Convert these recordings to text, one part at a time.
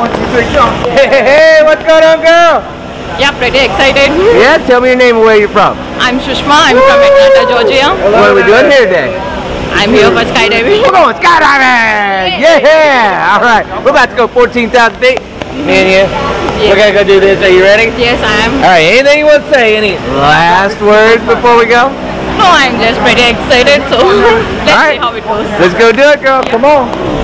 Hey, hey, hey, what's going on, girl? Yeah, pretty excited. Yeah, tell me your name and where you're from. I'm Sushma. I'm from Atlanta, Georgia. What are we doing here today? I'm here for skydiving. We're going skydiving! Yeah! yeah. All right, we're about to go 14,000 feet. Me and you. We're gonna go do this. Are you ready? Yes, I am. All right, anything you want to say? Any last words before we go? No, I'm just pretty excited. So let's Alright. see how it goes. Let's go do it, girl. Come on.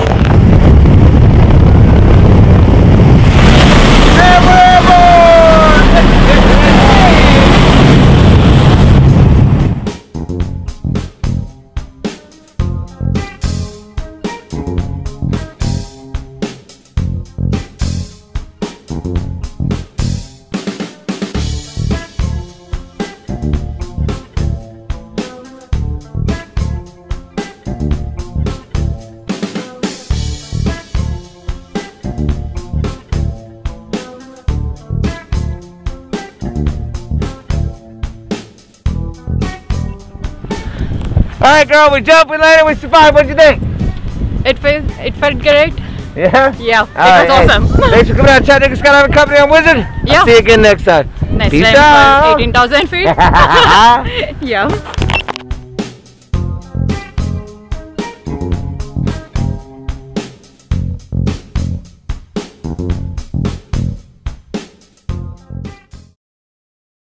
All right, girl. We jumped. We landed. We survived. What'd you think? It felt it felt great. Yeah. Yeah, All it right, was hey, awesome. Thanks for coming out, Chattanooga Skydiving Company. I'm Wizard. Yeah. I'll see you again next time. Next Peace time out. 18,000 feet. yeah.